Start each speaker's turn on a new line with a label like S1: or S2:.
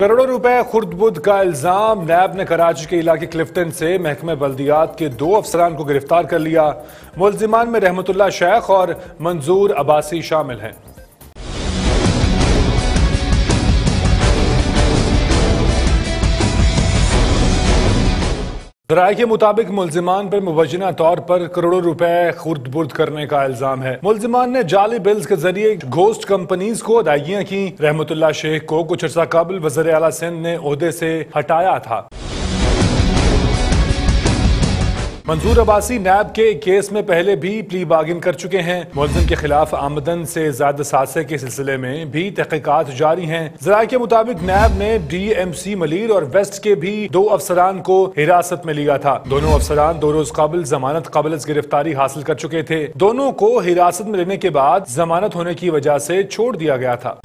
S1: करोड़ों रुपए खुर्दबुद का इल्ज़ाम। नैब ने कराची के इलाके क्लिफ्टन से महकमे बल्दियात के दो अफसरान को गिरफ़्तार कर लिया। मुलजिमान में रहमतुल्ला शेख और मंजूर अब्बासी शामिल हैं। राय के मुताबिक मुलजमान पर मुबजना तौर पर करोड़ों रुपए खुर्द बुर्द करने का इल्ज़ाम है। मुलजमान ने जाली बिल्स के ज़रिए घोस्ट कंपनीज़ को अदायगियाँ की। रहमतुल्ला शेख को कुछ अर्सा कबल वजर अला सिंध ने अहदे से हटाया था। मंजूर अब्बासी नैब के केस में पहले भी प्ली बागिन कर चुके हैं। मुलजिम के खिलाफ आमदन से ज़्यादा सासे के सिलसिले में भी तहकीकत जारी हैं। जरा के मुताबिक नैब ने डी एम सी मलिर और वेस्ट के भी दो अफसरान को हिरासत में लिया था। दोनों अफसरान दो रोज काबिल जमानत काबिल गिरफ्तारी हासिल कर चुके थे। दोनों को हिरासत में लेने के बाद जमानत होने की वजह से छोड़ दिया गया था।